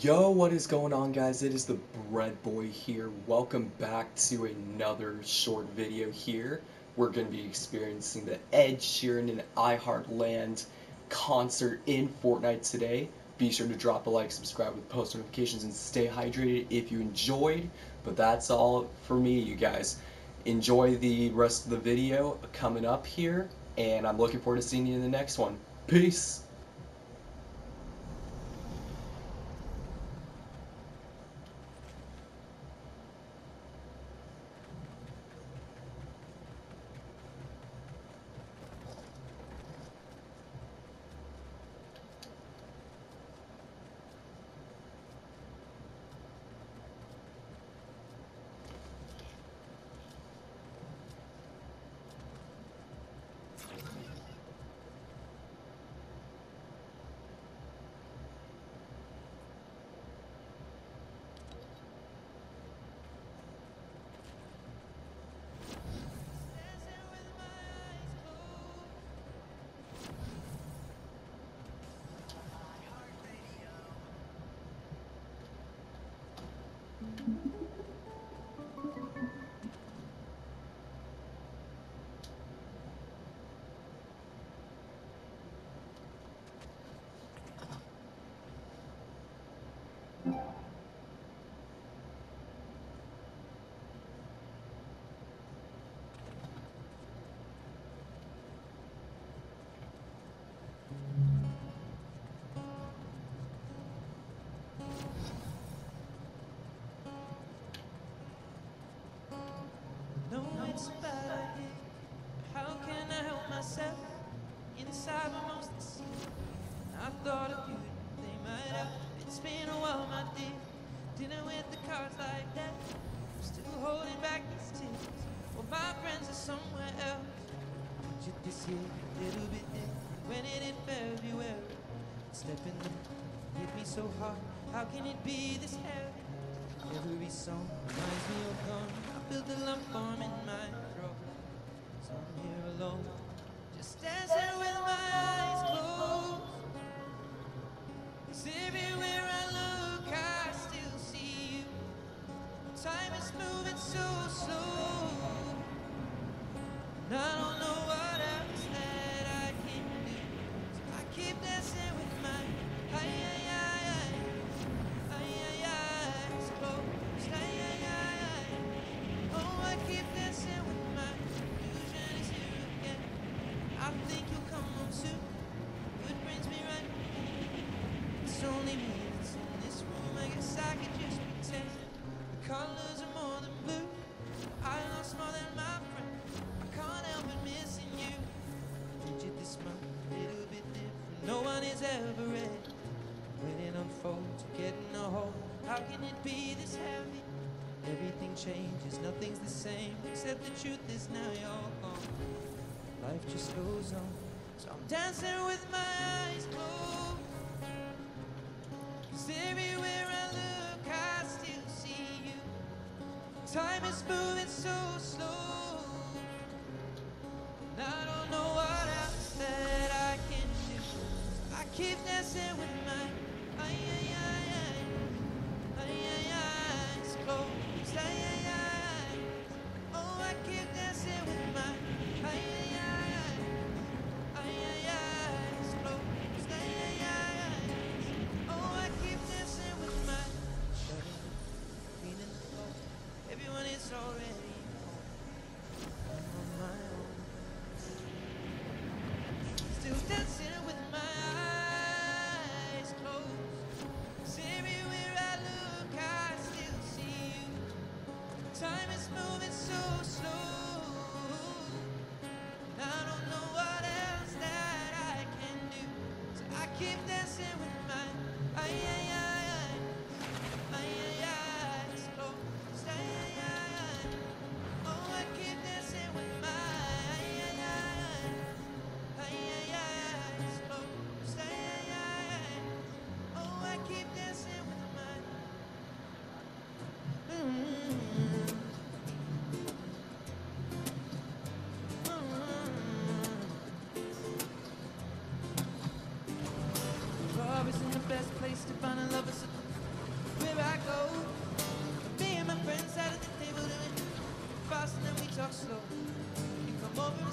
Yo, what is going on guys? It is the Bread Boy here. Welcome back to another short video here. We're going to be experiencing the Ed Sheeran and iHeartLand concert in Fortnite today. Be sure to drop a like, subscribe with post notifications, and stay hydrated if you enjoyed. But that's all for me, you guys. Enjoy the rest of the video coming up here, and I'm looking forward to seeing you in the next one. Peace! Stepping in, hit me so hard. How can it be this heavy? Every song reminds me of home. I feel the lump form in my throat. So I'm here alone, just dancing with my eyes closed. 'Cause everywhere How can it be this heavy? Everything changes, nothing's the same. Except the truth is now you're gone. Life just goes on. So I'm dancing with my eyes closed. Cause everywhere I look, I still see you. Time is moving so slow. And I don't know what else that I can do. I keep dancing with my ay ay. Oh, I keep dancing with my I keep with my ay ay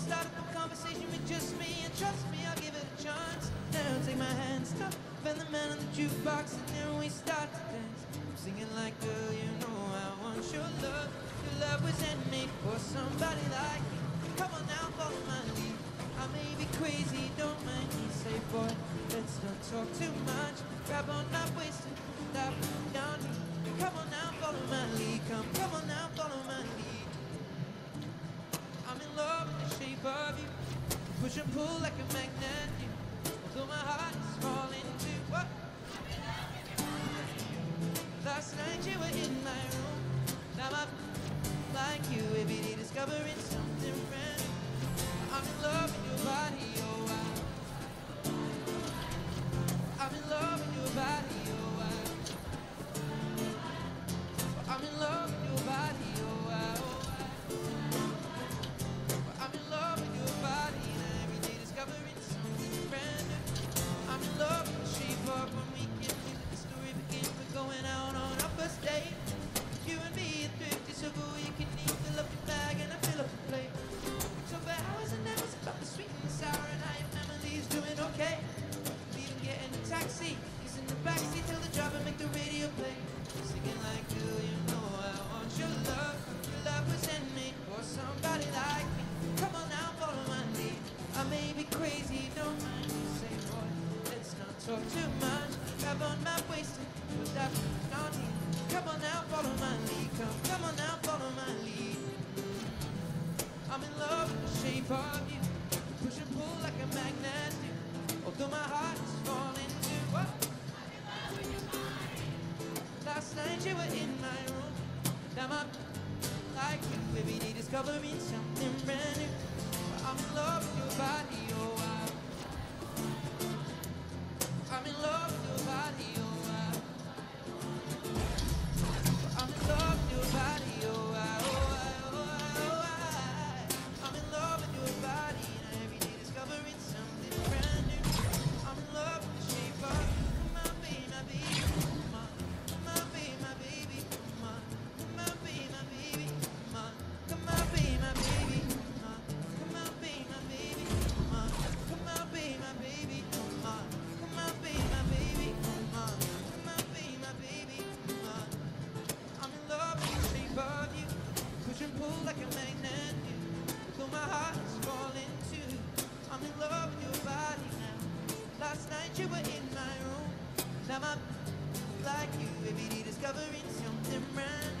start up a conversation with just me, and trust me, I'll give it a chance. Now take my hand, stop, bend the man on the jukebox, and then we start to dance. I'm singing like, girl, you know I want your love. Your love was handmade for somebody like me. Come on now, follow my lead. I may be crazy, don't mind me. Say, boy, let's not talk too much. Grab on, not wasting, stop down. Come on now, follow my lead. Come, come on now, Push and pull like a magnet. do. Although my heart is falling too. What? Last night you were in my room. Now I'm like you every day, discovering something talk too much. Grab on my waist and put that on me. Come on now, follow my lead. Come, come on now, follow my lead. I'm in love with the shape of you. Push and pull like a magnet do. Although my heart is falling too. What? Last night you were in my room. Now I'm like you every day discovering something brand new. I'm in love with your body, like a magnet do. Though my heart is falling too. I'm in love with your body now. Last night you were in my room. Now I'm like you, every day discovering something brand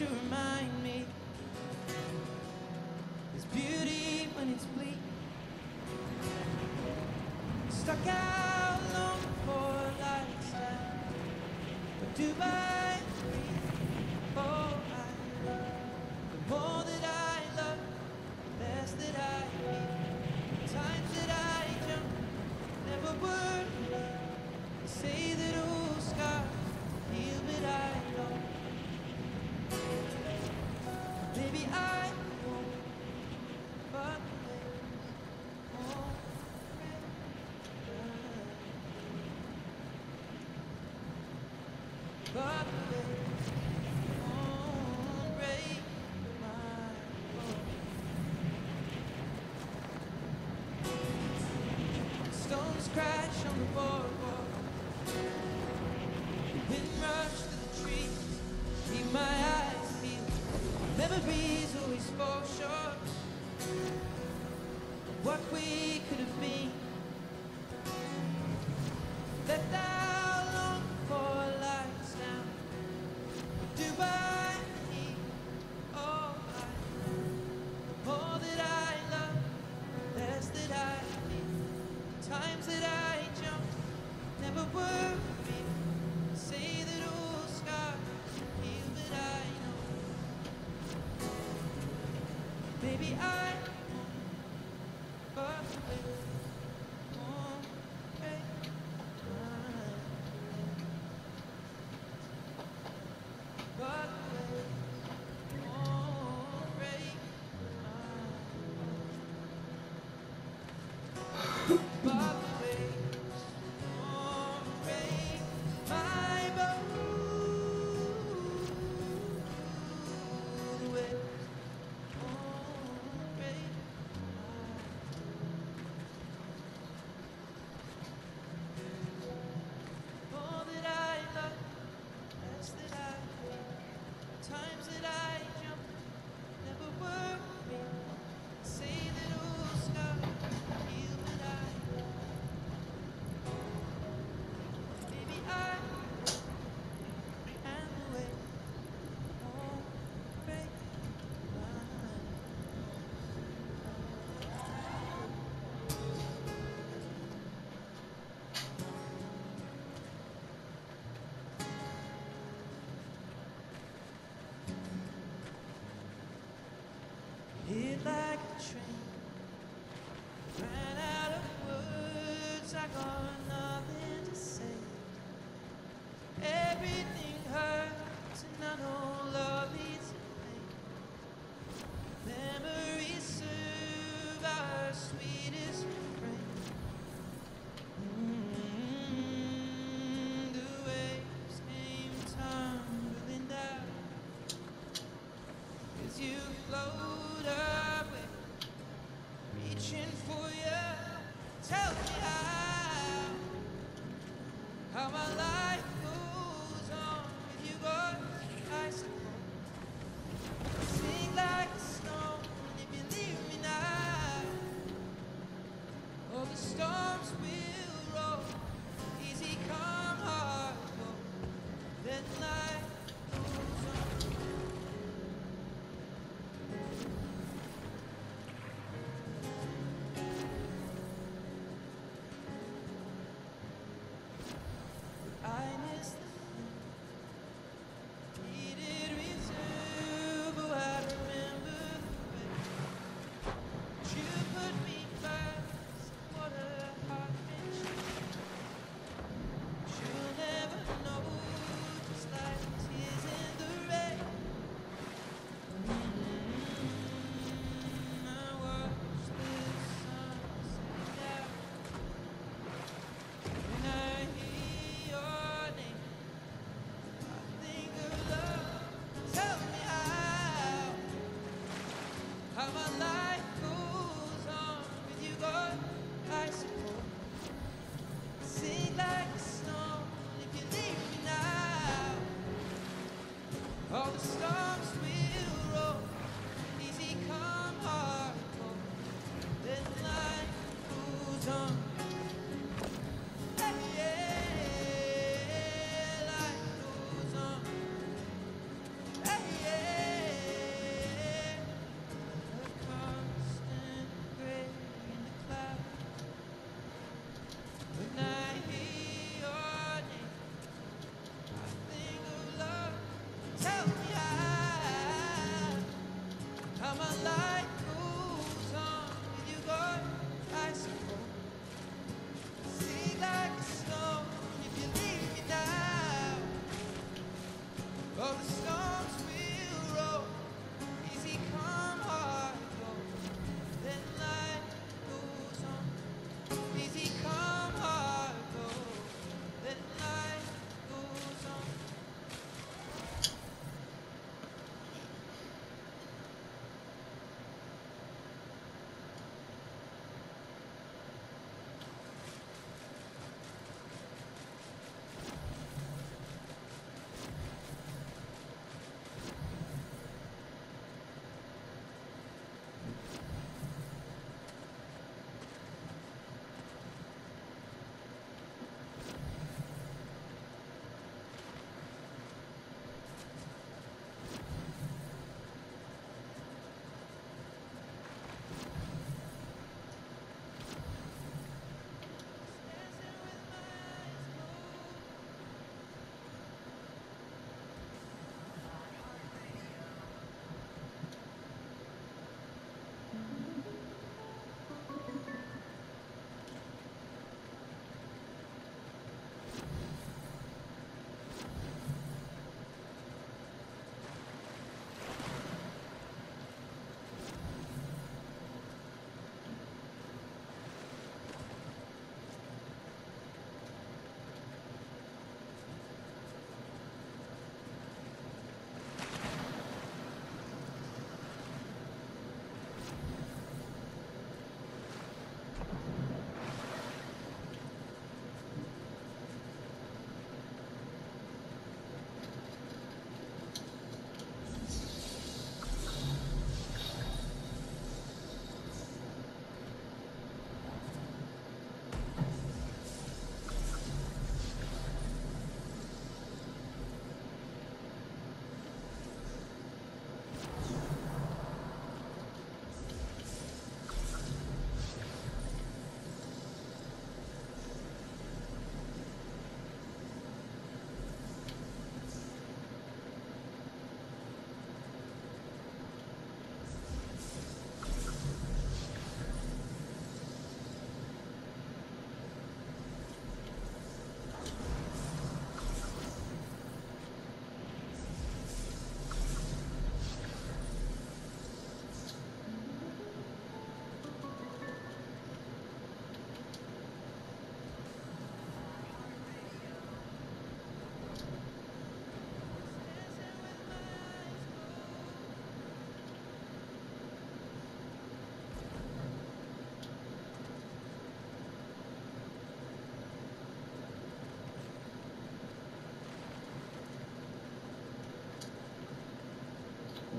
to remind me. There's beauty when it's bleak. Stuck out long before lights. But Dubai, crash on the boardwalk. Wind rush the trees. Keep my eyes peeled. Memories always fall short. What we could have been.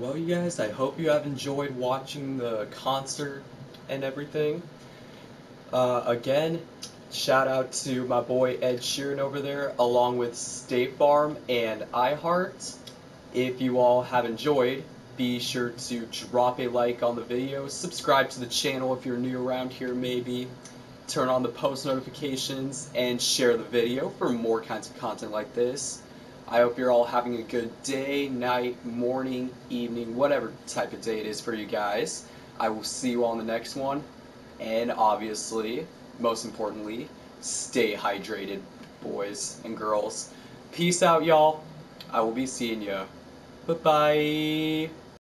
Well, you guys, I hope you have enjoyed watching the concert and everything. Uh, again, shout out to my boy Ed Sheeran over there, along with State Farm and iHeart. If you all have enjoyed, be sure to drop a like on the video, subscribe to the channel if you're new around here, maybe. Turn on the post notifications and share the video for more kinds of content like this. I hope you're all having a good day, night, morning, evening, whatever type of day it is for you guys. I will see you all in the next one. And obviously, most importantly, stay hydrated, boys and girls. Peace out, y'all. I will be seeing you. Bye bye.